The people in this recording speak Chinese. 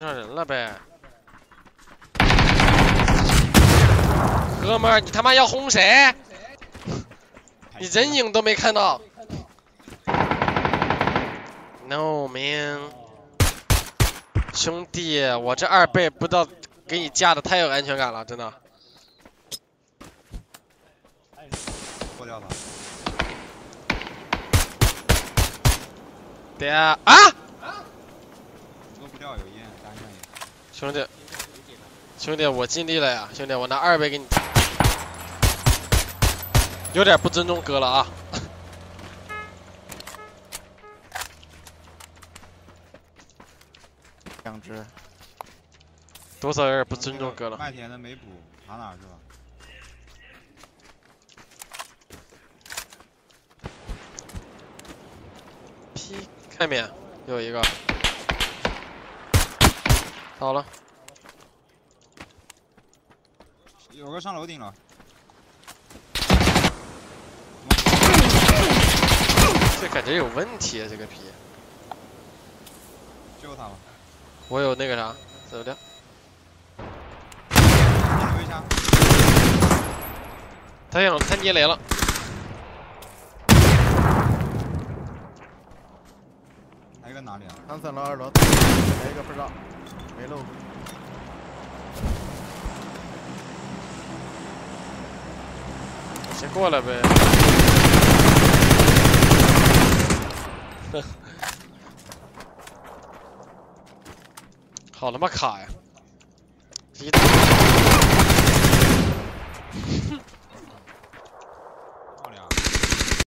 上人了呗，哥们儿，你他妈要轰谁？你人影都没看到。No man，兄弟，我这二倍不知道给你架的太有安全感了，真的。过掉了。对啊啊！兄弟，兄弟，我尽力了呀，兄弟，我拿二倍给你，有点不尊重哥了啊。两只，多少有点不尊重哥了。麦田的没补，爬哪是吧？P 外面有一个，好了，有个上楼顶了，这感觉有问题啊，这个皮。救他吧。我有那个啥，走掉。他想他捏雷了，还有一个哪里啊？三层楼二楼，来一个不知道，没漏。先过来呗。好他妈卡呀！一打